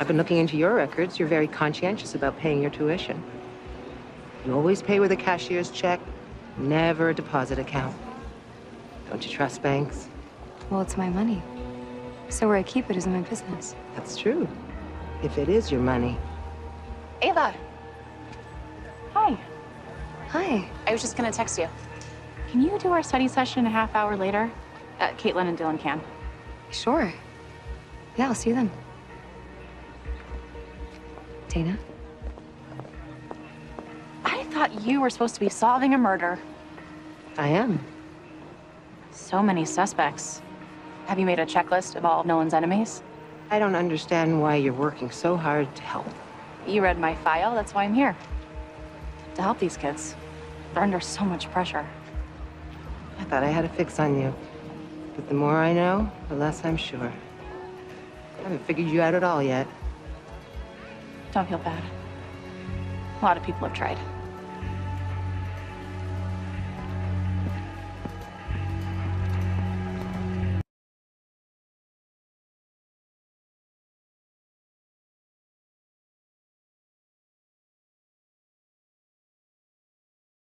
I've been looking into your records. You're very conscientious about paying your tuition. You always pay with a cashier's check, never a deposit account. Don't you trust banks? Well, it's my money. So where I keep it isn't my business. That's true. If it is your money. Ava. Hi. Hi. I was just gonna text you. Can you do our study session a half hour later? Uh, Caitlin and Dylan can. Sure. Yeah, I'll see you then. Dana? I thought you were supposed to be solving a murder. I am. So many suspects. Have you made a checklist of all of Nolan's enemies? I don't understand why you're working so hard to help. You read my file, that's why I'm here. To help these kids. They're under so much pressure. I thought I had a fix on you. But the more I know, the less I'm sure. I haven't figured you out at all yet. Don't feel bad. A lot of people have tried.